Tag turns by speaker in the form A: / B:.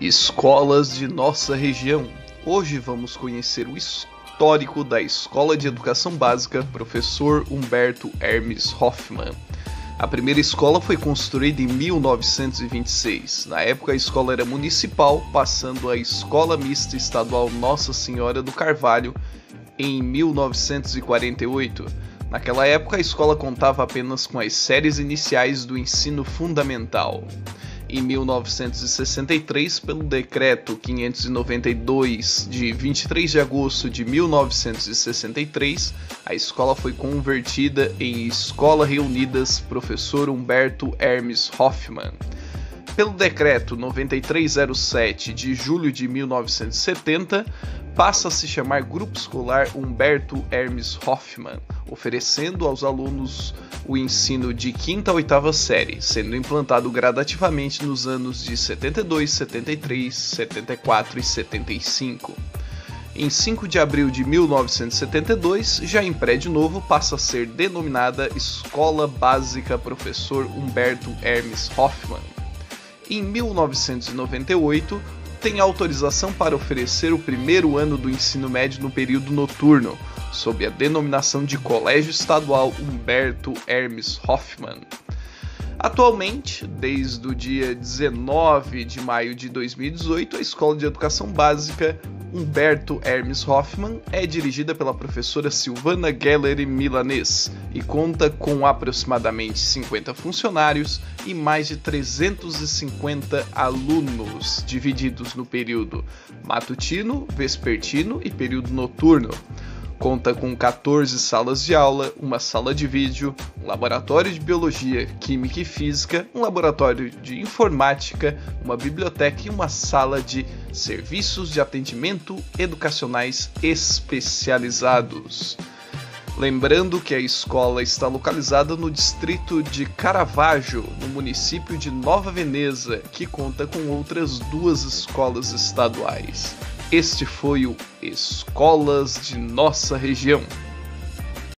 A: Escolas de nossa região. Hoje vamos conhecer o histórico da Escola de Educação Básica Professor Humberto Hermes Hoffmann. A primeira escola foi construída em 1926. Na época, a escola era municipal, passando a Escola Mista Estadual Nossa Senhora do Carvalho em 1948. Naquela época, a escola contava apenas com as séries iniciais do ensino fundamental em 1963 pelo Decreto 592 de 23 de agosto de 1963, a escola foi convertida em Escola Reunidas Professor Humberto Hermes Hoffmann. Pelo Decreto 9307 de julho de 1970, passa a se chamar Grupo Escolar Humberto Hermes Hoffmann, oferecendo aos alunos o ensino de quinta a oitava série, sendo implantado gradativamente nos anos de 72, 73, 74 e 75. Em 5 de abril de 1972, já em prédio novo, passa a ser denominada Escola Básica Professor Humberto Hermes Hoffmann. Em 1998, tem autorização para oferecer o primeiro ano do ensino médio no período noturno, sob a denominação de Colégio Estadual Humberto Hermes Hoffmann. Atualmente, desde o dia 19 de maio de 2018, a Escola de Educação Básica Humberto Hermes Hoffmann é dirigida pela professora Silvana Geller Milanês e conta com aproximadamente 50 funcionários e mais de 350 alunos, divididos no período matutino, vespertino e período noturno. Conta com 14 salas de aula, uma sala de vídeo, um laboratório de biologia, química e física, um laboratório de informática, uma biblioteca e uma sala de serviços de atendimento educacionais especializados. Lembrando que a escola está localizada no distrito de Caravaggio, no município de Nova Veneza, que conta com outras duas escolas estaduais. Este foi o Escolas de Nossa Região.